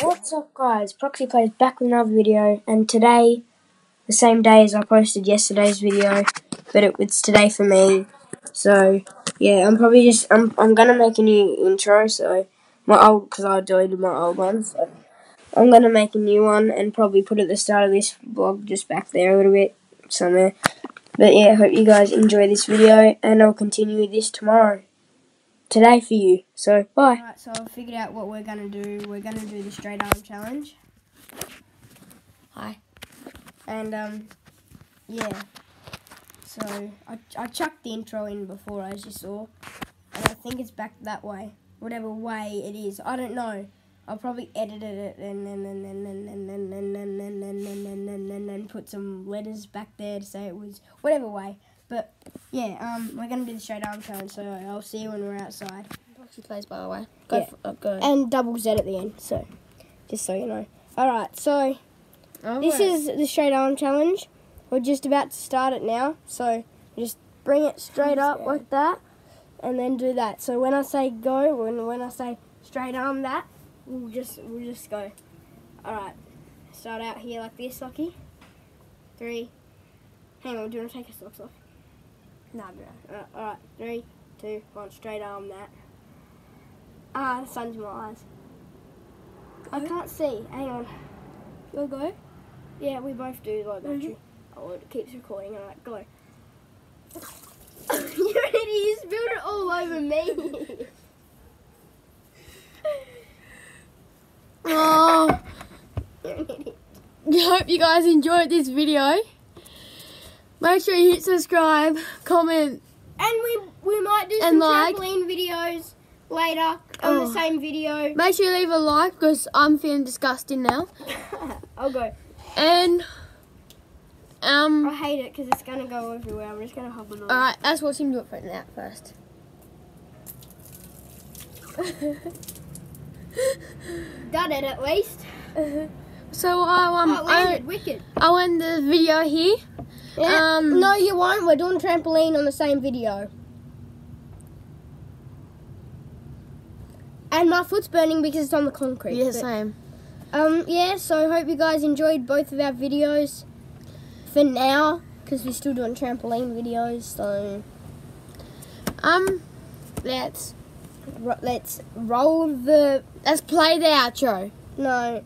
What's up guys, Proxy Plays back with another video and today, the same day as I posted yesterday's video, but it, it's today for me, so yeah, I'm probably just, I'm, I'm gonna make a new intro, so, my old, because I deleted my old one, so I'm gonna make a new one and probably put at the start of this vlog just back there a little bit, somewhere, but yeah, hope you guys enjoy this video and I'll continue this tomorrow, today for you, so bye. Alright, so I've figured out what we're gonna do. We're gonna do the straight arm challenge. Hi. And um, yeah. So I I chucked the intro in before, as you saw, and I think it's back that way. Whatever way it is, I don't know. I'll probably edit it and then and then and then and then and then and then and then and then put some letters back there to say it was whatever way. But yeah, um, we're gonna do the straight arm challenge. So I'll see you when we're outside. She plays, by the way. Go, Yeah. for, uh, go. and double Z at the end. So, just so you know. All right. So this is the straight arm challenge. We're just about to start it now. So just bring it straight up like that, and then do that. So when I say go, when when I say straight arm that, we'll just we'll just go. All right. Start out here like this, Lucky. Three. Hang on. Do you want to take your socks off? Nah, bro. Uh, all right. Three, two, one. Straight arm that. Ah, the sun's in my eyes. I can't see. Hang on. You'll go? Yeah, we both do like that. you- Oh, it keeps recording. Alright, go. you ready? You spilled it all over me. Oh, You're an idiot. I hope you guys enjoyed this video. Make sure you hit subscribe, comment. And we we might do some like. trampoline videos later on Oh. the same video. Make sure you leave a like because I'm feeling disgusting now. I'll go. And Um, I hate it because it's gonna go everywhere. I'm just gonna hop on. all right, let's watch him do it for now first. Done it at least. So I um oh, landed I wicked. I'll end the video here. Um, no, you won't. We're doing trampoline on the same video. And my foot's burning because it's on the concrete. Yeah, but- same. Um, yeah, so I hope you guys enjoyed both of our videos for now, because we're still doing trampoline videos, so Um, let's let's roll the, let's play the outro. no,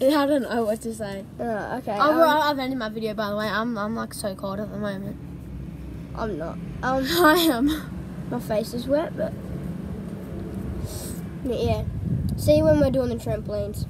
I don't know what to say. uh, okay, I've, um, I've ended my video by the way. I'm I'm like so cold at the moment. I'm not, um, I am. my face is wet, but, yeah, see you when we're doing the trampolines.